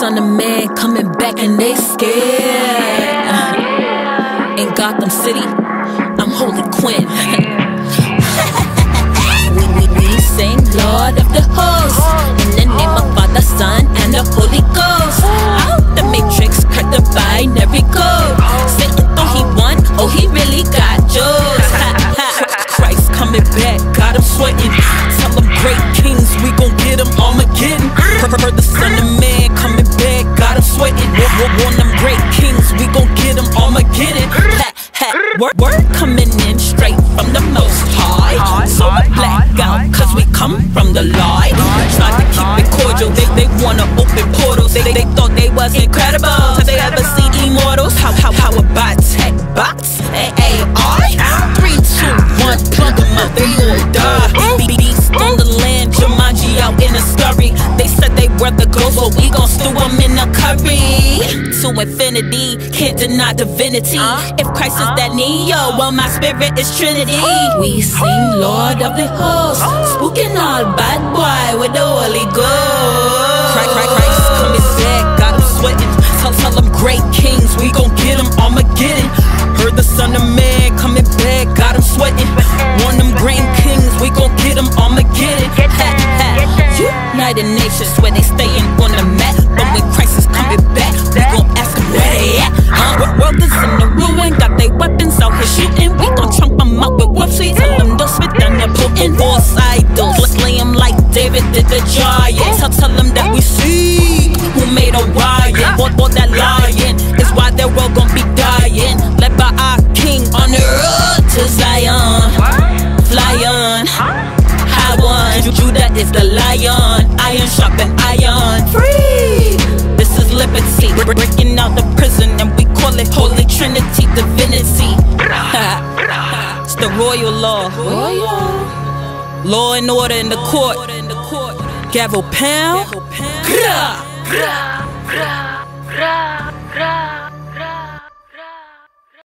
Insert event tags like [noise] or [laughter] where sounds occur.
son of man coming back and they scared. In Gotham City, I'm Holy Quinn. [laughs] we, we, we sing Lord of the Hosts. In the name of Father, Son, and the Holy Ghost. Out the matrix, cut the binary code. Satan thought he won, oh, he really got yours. [laughs] Christ coming back, got him sweating. Tell them great kings, we Word, word coming in straight from the most high. So I black out, cause we come from the light. Tried to keep it cordial, they, they wanna open portals. They, they thought they was incredible. Have they ever seen immortals? How, how, how about tech box? AI? Three, two, one, plug them out, they all die. Be- Beast on the land, Jumanji out in a scurry. They said they were the ghosts, but we gon' stew them in a curry. To infinity, can't deny divinity. Uh-huh. If Christ is that uh-huh. Neo, well, my spirit is Trinity. [gasps] We sing Lord of the hosts, [gasps] spooking all bad boy with the Holy Ghost. Christ, Christ, Christ coming back, got him sweating. Tell, tell them great kings, we gon' get him Armageddon. Heard the son of man coming back, got him sweating. One them great kings, we gon' get him Armageddon. Ha, ha. United Nations, idols, let's lay them like David did the giant. Tell, tell them that we see who made a riot. Or, or that lion is why they're all gon' be dying. Led by our king on the road to Zion. Fly on. High one. Ju- Judah is the lion. Iron sharpen iron. Free. This is liberty. We're breaking out the prison and we call it Holy Trinity Divinity. [laughs] it's the royal law. Law and order in the court. Gavel pound. Grah. Ra, ra, ra, ra.